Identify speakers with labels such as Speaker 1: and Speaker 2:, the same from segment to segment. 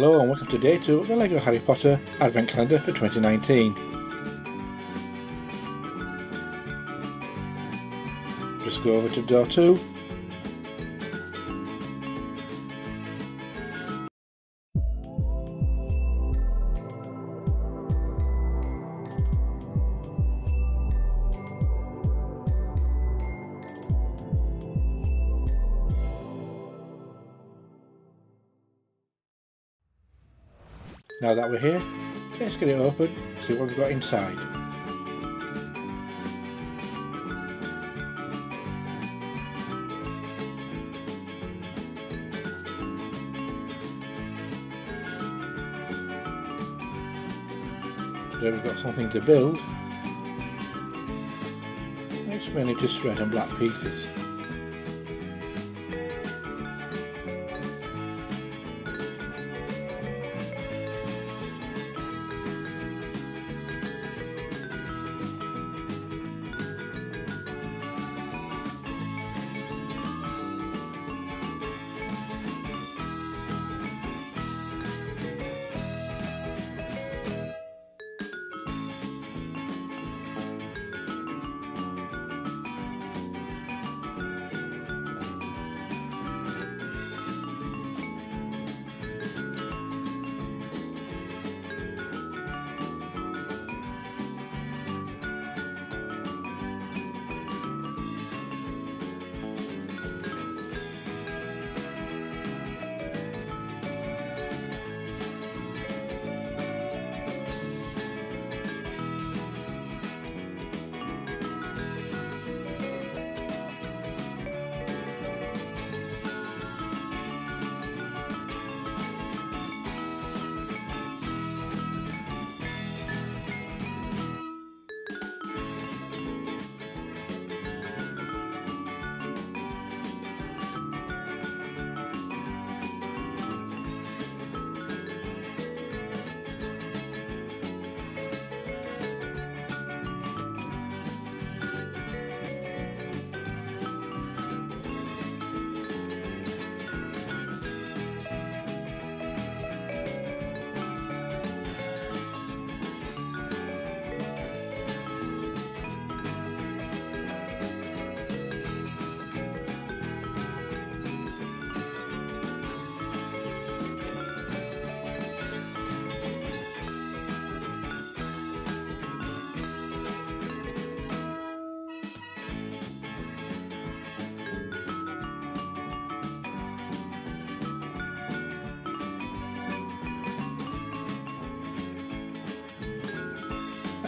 Speaker 1: Hello and welcome to day 2 of the LEGO Harry Potter Advent Calendar for 2019. Just go over to door 2 Now that we're here, let's get it open and see what we've got inside. Today we've got something to build. It's mainly just red and black pieces.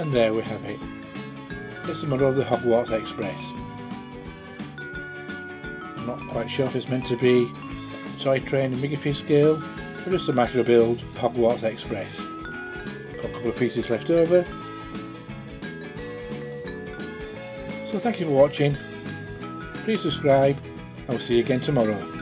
Speaker 1: And there we have it. It's the model of the Hogwarts Express. I'm not quite sure if it's meant to be toy train and Minifig scale or just a micro build Hogwarts Express. Got a couple of pieces left over. So thank you for watching. Please subscribe. I will see you again tomorrow.